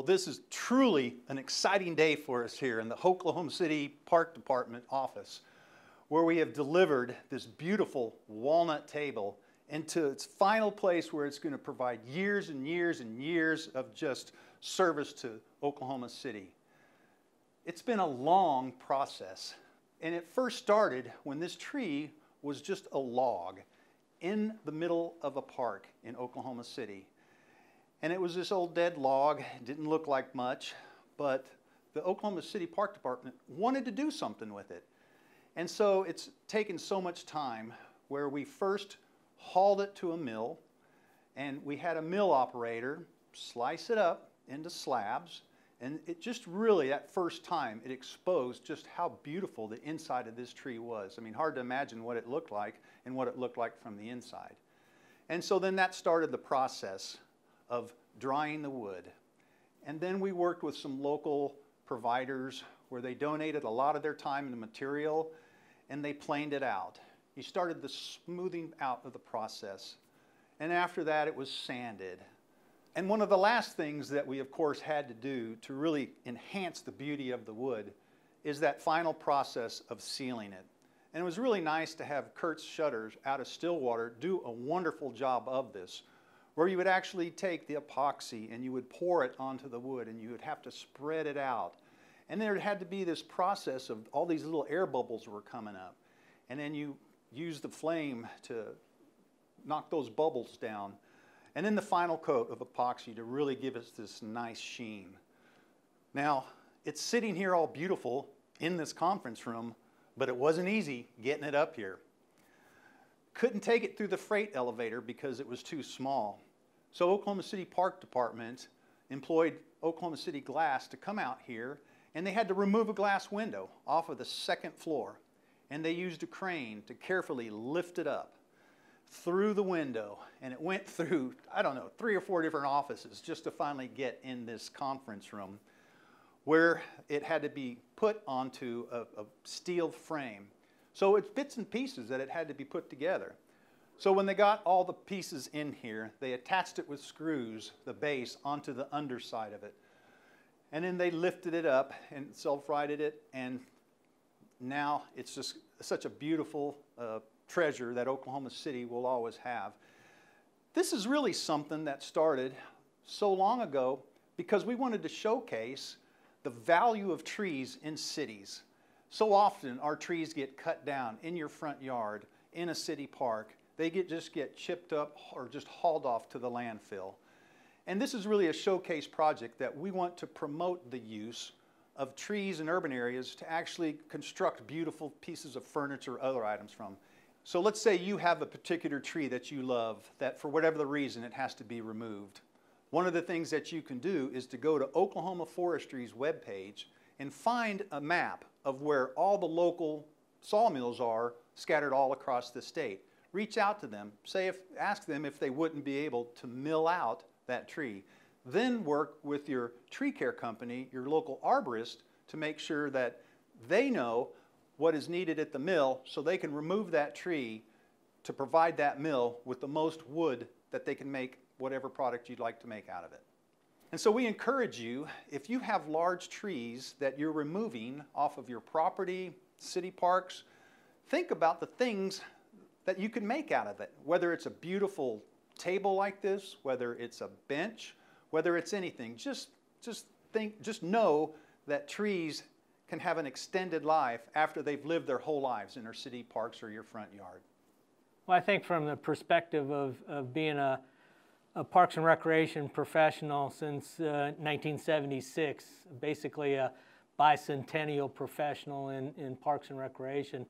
Well, this is truly an exciting day for us here in the Oklahoma City Park Department office, where we have delivered this beautiful walnut table into its final place where it's going to provide years and years and years of just service to Oklahoma City. It's been a long process, and it first started when this tree was just a log in the middle of a park in Oklahoma City. And it was this old dead log, didn't look like much, but the Oklahoma City Park Department wanted to do something with it. And so it's taken so much time where we first hauled it to a mill and we had a mill operator slice it up into slabs and it just really, that first time, it exposed just how beautiful the inside of this tree was. I mean, hard to imagine what it looked like and what it looked like from the inside. And so then that started the process of drying the wood. And then we worked with some local providers where they donated a lot of their time and material and they planed it out. You started the smoothing out of the process. And after that, it was sanded. And one of the last things that we, of course, had to do to really enhance the beauty of the wood is that final process of sealing it. And it was really nice to have Kurt's Shutters out of Stillwater do a wonderful job of this, where you would actually take the epoxy and you would pour it onto the wood and you would have to spread it out. And there had to be this process of all these little air bubbles were coming up. And then you use the flame to knock those bubbles down. And then the final coat of epoxy to really give us this nice sheen. Now, it's sitting here all beautiful in this conference room, but it wasn't easy getting it up here. Couldn't take it through the freight elevator because it was too small. So Oklahoma City Park Department employed Oklahoma City Glass to come out here and they had to remove a glass window off of the second floor and they used a crane to carefully lift it up through the window and it went through, I don't know, three or four different offices just to finally get in this conference room where it had to be put onto a, a steel frame. So it's bits and pieces that it had to be put together. So when they got all the pieces in here, they attached it with screws, the base, onto the underside of it. And then they lifted it up and self-righted it, and now it's just such a beautiful uh, treasure that Oklahoma City will always have. This is really something that started so long ago because we wanted to showcase the value of trees in cities. So often our trees get cut down in your front yard, in a city park. They get, just get chipped up or just hauled off to the landfill. And this is really a showcase project that we want to promote the use of trees in urban areas to actually construct beautiful pieces of furniture or other items from. So let's say you have a particular tree that you love that for whatever the reason it has to be removed. One of the things that you can do is to go to Oklahoma Forestry's webpage and find a map of where all the local sawmills are scattered all across the state. Reach out to them, say if, ask them if they wouldn't be able to mill out that tree. Then work with your tree care company, your local arborist, to make sure that they know what is needed at the mill so they can remove that tree to provide that mill with the most wood that they can make whatever product you'd like to make out of it. And so we encourage you, if you have large trees that you're removing off of your property, city parks, think about the things that you can make out of it, whether it's a beautiful table like this, whether it's a bench, whether it's anything. Just, just think, just know that trees can have an extended life after they've lived their whole lives in our city parks or your front yard? Well, I think from the perspective of, of being a, a Parks and Recreation professional since uh, 1976, basically a bicentennial professional in, in Parks and Recreation,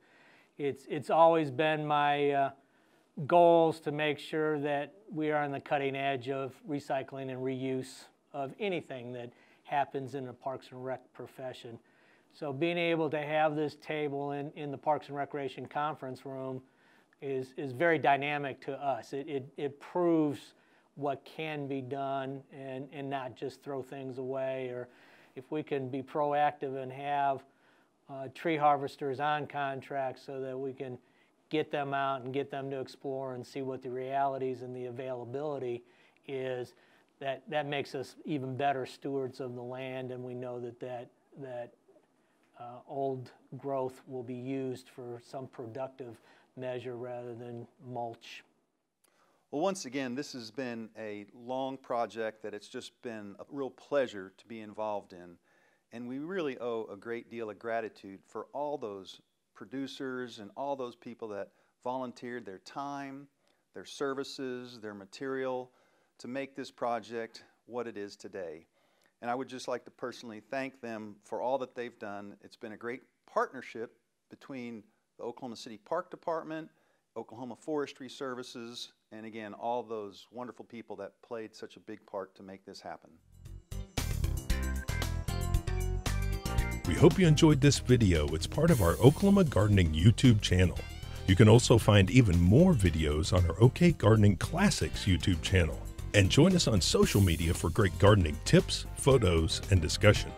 it's, it's always been my uh, goals to make sure that we are on the cutting edge of recycling and reuse of anything that happens in the Parks and Rec profession. So being able to have this table in, in the Parks and Recreation Conference Room is, is very dynamic to us. It, it, it proves what can be done and, and not just throw things away or if we can be proactive and have uh, tree harvesters on contract so that we can get them out and get them to explore and see what the realities and the availability is, that, that makes us even better stewards of the land, and we know that that, that uh, old growth will be used for some productive measure rather than mulch. Well, once again, this has been a long project that it's just been a real pleasure to be involved in. And we really owe a great deal of gratitude for all those producers and all those people that volunteered their time, their services, their material to make this project what it is today. And I would just like to personally thank them for all that they've done. It's been a great partnership between the Oklahoma City Park Department, Oklahoma Forestry Services, and again, all those wonderful people that played such a big part to make this happen. We hope you enjoyed this video. It's part of our Oklahoma Gardening YouTube channel. You can also find even more videos on our OK Gardening Classics YouTube channel. And join us on social media for great gardening tips, photos, and discussion.